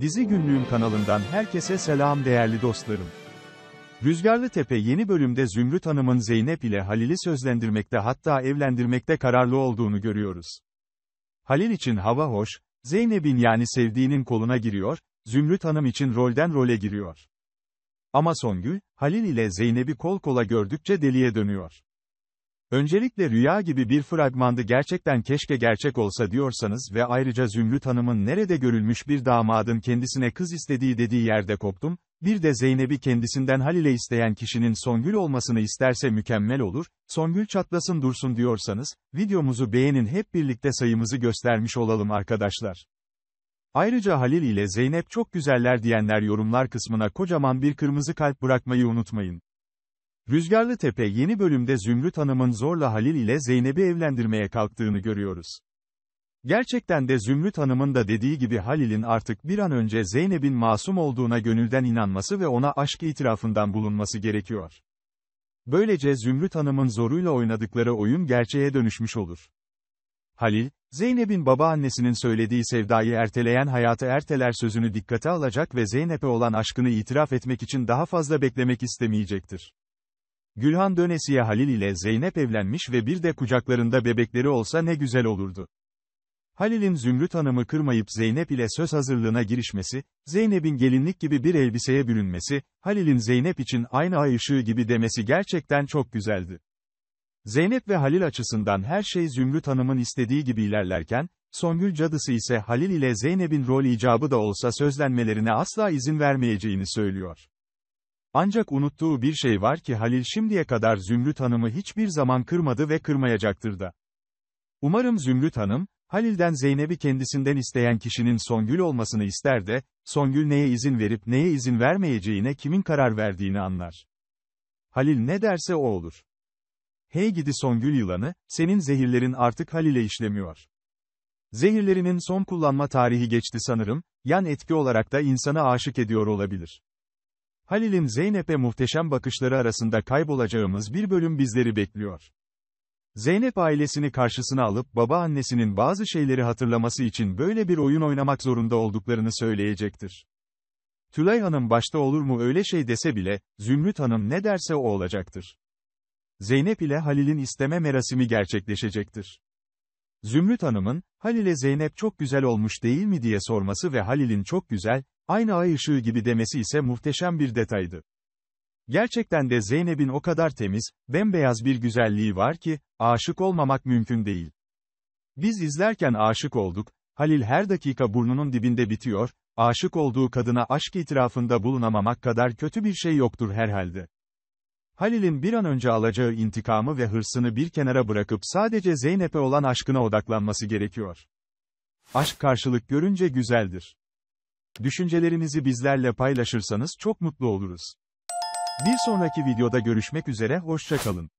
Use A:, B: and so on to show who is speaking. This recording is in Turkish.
A: Dizi Günlüğüm kanalından herkese selam değerli dostlarım. Rüzgarlı Tepe yeni bölümde Zümrüt Hanım'ın Zeynep ile Halil'i sözlendirmekte hatta evlendirmekte kararlı olduğunu görüyoruz. Halil için hava hoş, Zeynep'in yani sevdiğinin koluna giriyor, Zümrüt Hanım için rolden role giriyor. Ama Songül, Halil ile Zeynep'i kol kola gördükçe deliye dönüyor. Öncelikle rüya gibi bir fragmandı gerçekten keşke gerçek olsa diyorsanız ve ayrıca Zümrüt Hanım'ın nerede görülmüş bir damadın kendisine kız istediği dediği yerde koptum, bir de Zeynep'i kendisinden Halil'e isteyen kişinin Songül olmasını isterse mükemmel olur, Songül çatlasın dursun diyorsanız, videomuzu beğenin hep birlikte sayımızı göstermiş olalım arkadaşlar. Ayrıca Halil ile Zeynep çok güzeller diyenler yorumlar kısmına kocaman bir kırmızı kalp bırakmayı unutmayın. Rüzgarlı Tepe yeni bölümde Zümrüt Hanım'ın zorla Halil ile Zeynep'i evlendirmeye kalktığını görüyoruz. Gerçekten de Zümrüt Hanım'ın da dediği gibi Halil'in artık bir an önce Zeynep'in masum olduğuna gönülden inanması ve ona aşk itirafından bulunması gerekiyor. Böylece Zümrüt Hanım'ın zoruyla oynadıkları oyun gerçeğe dönüşmüş olur. Halil, Zeynep'in babaannesinin söylediği sevdayı erteleyen hayatı erteler sözünü dikkate alacak ve Zeynep'e olan aşkını itiraf etmek için daha fazla beklemek istemeyecektir. Gülhan Dönesiye Halil ile Zeynep evlenmiş ve bir de kucaklarında bebekleri olsa ne güzel olurdu. Halil'in Zümrüt Hanım'ı kırmayıp Zeynep ile söz hazırlığına girişmesi, Zeynep'in gelinlik gibi bir elbiseye bürünmesi, Halil'in Zeynep için aynı ay ışığı gibi demesi gerçekten çok güzeldi. Zeynep ve Halil açısından her şey Zümrüt Hanım'ın istediği gibi ilerlerken, Songül cadısı ise Halil ile Zeynep'in rol icabı da olsa sözlenmelerine asla izin vermeyeceğini söylüyor. Ancak unuttuğu bir şey var ki Halil şimdiye kadar Zümrüt Hanım'ı hiçbir zaman kırmadı ve kırmayacaktır da. Umarım Zümrüt Hanım, Halil'den Zeynep'i kendisinden isteyen kişinin Songül olmasını ister de, Songül neye izin verip neye izin vermeyeceğine kimin karar verdiğini anlar. Halil ne derse o olur. Hey gidi Songül yılanı, senin zehirlerin artık Halil'e işlemiyor. Zehirlerinin son kullanma tarihi geçti sanırım, yan etki olarak da insanı aşık ediyor olabilir. Halil'in Zeynep'e muhteşem bakışları arasında kaybolacağımız bir bölüm bizleri bekliyor. Zeynep ailesini karşısına alıp babaannesinin bazı şeyleri hatırlaması için böyle bir oyun oynamak zorunda olduklarını söyleyecektir. Tülay Hanım başta olur mu öyle şey dese bile, Zümrüt Hanım ne derse o olacaktır. Zeynep ile Halil'in isteme merasimi gerçekleşecektir. Zümrüt Hanım'ın, Halil'e Zeynep çok güzel olmuş değil mi diye sorması ve Halil'in çok güzel, aynı ay ışığı gibi demesi ise muhteşem bir detaydı. Gerçekten de Zeynep'in o kadar temiz, bembeyaz bir güzelliği var ki, aşık olmamak mümkün değil. Biz izlerken aşık olduk, Halil her dakika burnunun dibinde bitiyor, aşık olduğu kadına aşk itirafında bulunamamak kadar kötü bir şey yoktur herhalde. Halil'in bir an önce alacağı intikamı ve hırsını bir kenara bırakıp sadece Zeynep'e olan aşkına odaklanması gerekiyor. Aşk karşılık görünce güzeldir. Düşüncelerinizi bizlerle paylaşırsanız çok mutlu oluruz. Bir sonraki videoda görüşmek üzere, hoşça kalın.